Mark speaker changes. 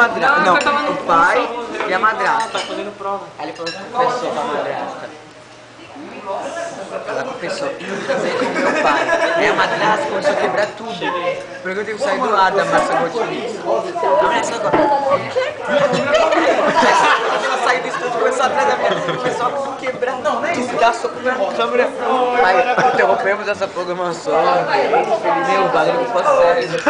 Speaker 1: madrasta.
Speaker 2: Não,
Speaker 1: Não, o pai e a madrasta.
Speaker 2: Tá fazendo prova.
Speaker 1: Aí ele falou que confessou com a madrasta. Ela confessou, eu casei com é meu pai. Aí a madrasta começou a quebrar tudo. Porque eu tenho que sair do lado da massa motivista. A mulher só agora. Ela saiu do estúdio, começou atrás da minha. Começou a quebrar, não, nem é isso, dá soco na câmera. Aí interrompemos essa programação. Meu, o bagulho ficou sério.